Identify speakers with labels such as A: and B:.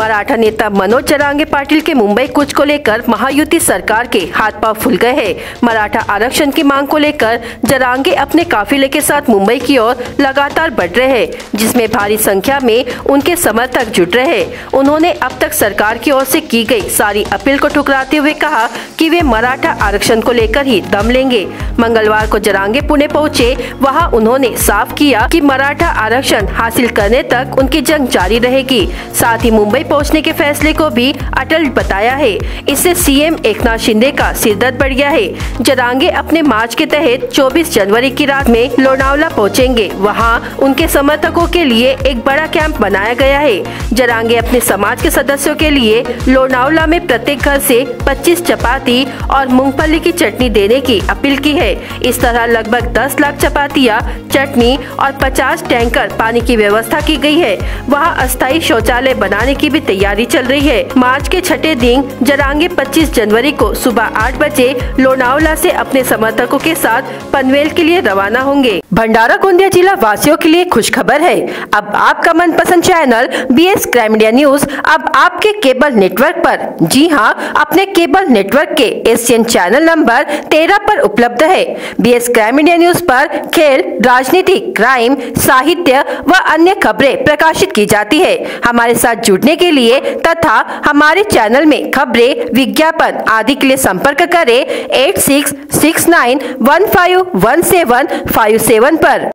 A: मराठा नेता मनोज जरांगे पाटिल के मुंबई कुछ को लेकर महायुति सरकार के हाथ पाँव फूल गए हैं। मराठा आरक्षण की मांग को लेकर जरांगे अपने काफिले के साथ मुंबई की ओर लगातार बढ़ रहे हैं, जिसमें भारी संख्या में उनके समर्थक जुट रहे हैं। उन्होंने अब तक सरकार की ओर से की गई सारी अपील को ठुकराते हुए कहा कि वे मराठा आरक्षण को लेकर ही दम लेंगे। मंगलवार को जरांगे पुणे पहुँचे, वहाँ उन्होंने साफ़ किया कि मराठा आरक्षण हासिल करने तक उनकी जंग जारी रहेगी। साथ ही मुंबई पहुँचने के फैसले को भी अटल बताया है। इससे सीएम एकनाथ शिंदे का सिरदर्द बढ़ गया है। जरांगे अपने मार्च के तहत 24 जनवरी की रात में लोनावला पहुँचेंगे। वहाँ उनके समर्थकों के लिए एक बड़ा कैंप बनाया गया है। जरांगे अपने समाज के सदस्यों के लिए लोनावला में प्रत्येक घर से 25 चपाती और मूंगफली की चटनी देने की अपील की है। इस तरह लगभग 10 लाख चपातियाँ, चटनी और 50 टैंकर पानी की व्यवस्था की गई है। वहाँ अस्थायी शौचालय बनाने की भी तैयारी चल रही है। मार्च के छठे दिन, जरांगे 25 जनवरी को सुबह आठ बजे लोनावला से अपने समर्थकों के साथ पनवेल के लिए रवाना होंगे। भंडारा गोंदिया जिला वासियों के लिए खुश खबर है। अब आपका मनपसंद channel B S crime India news अब आपके केबल नेटवर्क पर। जी हाँ अपने केबल नेटवर्क के एशियन चैनल नंबर तेरह पर उपलब्ध है। B S crime India news पर खेल, राजनीति क्राइम साहित्य व अन्य खबरें प्रकाशित की जाती है। हमारे साथ जुड़ने लिए तथा हमारे चैनल में खबरें, विज्ञापन आदि के लिए संपर्क करें, eight six six nine one five one seven five seven पर।